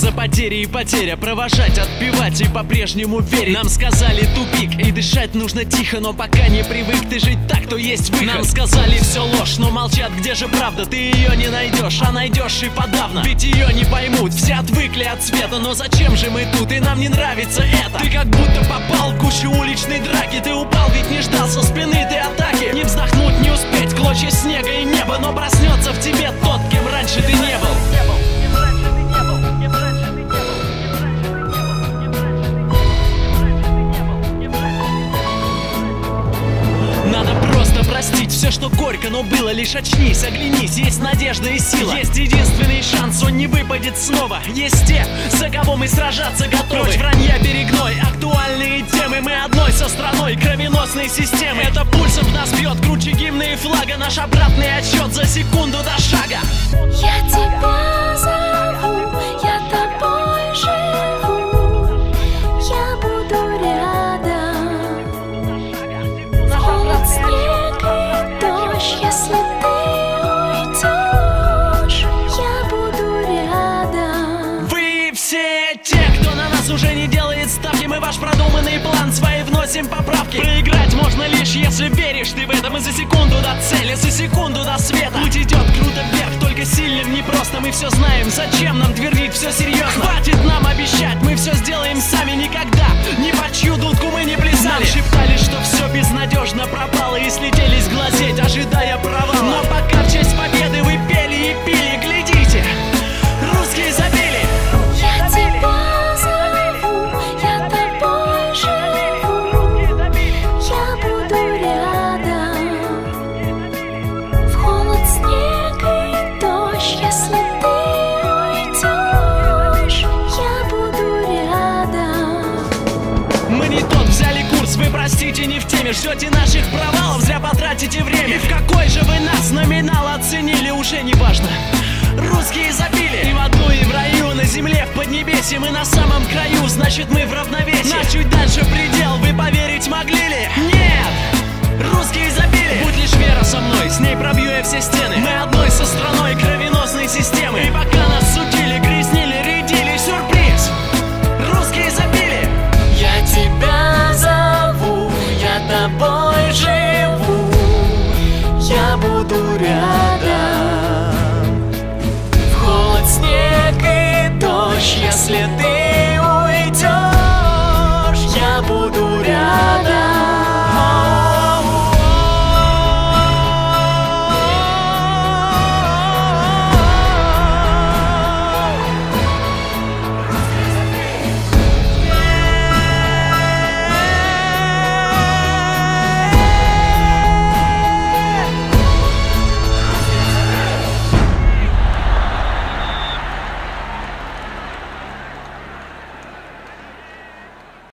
за потери и потеря. Провожать, отбивать и по-прежнему верить. Нам сказали тупик и дышать нужно тихо Но пока не привык ты жить так, то есть выход. Нам сказали все ложь, но молчат, где же правда? Ты ее не найдешь, а найдешь и подавно. Ведь ее не поймут, все отвыкли от света. Но зачем же мы тут, и нам не нравится это? Ты как будто попал в гущу уличной драки. Ты упал, ведь не ждал со спины ты атаки. Не вздохнуть, не успеть, клочья снега и неба Но проснется в тебе все, что горько, но было Лишь очнись, оглянись, есть надежда и сила. Есть единственный шанс, он не выпадет снова. Есть те, за кого мы сражаться готовы. Прочь вранья перегной, актуальные темы. Мы одной со страной, кровеносной системы. Это пульсом нас бьет, круче гимна и флага. Наш обратный отсчет за секунду до шага. Я тебя уже не делает ставки. Мы ваш продуманный план свои вносим поправки. Проиграть можно лишь, если веришь ты в этом. И за секунду до цели, за секунду до света. Путь идет круто вверх, только сильным непросто Мы все знаем, зачем нам твердить все серьезно Хватит нам обещать, мы все сделаем сами. Никогда, ни по чью дудку мы не плясали. Нам шептали, что все безнадежно пропало И слетелись простите, не в теме Ждете наших провалов, зря потратите время. И в какой же вы нас номинал оценили, уже не важно. Русские забили. И в аду, и в раю, на земле, в поднебесье Мы на самом краю, значит мы в равновесии. На чуть дальше предел, вы поверить могли ли? Нет! Русские забили. Будь лишь вера со мной, с ней пробью я все стены. Мы одной со страной кровеносной Yeah.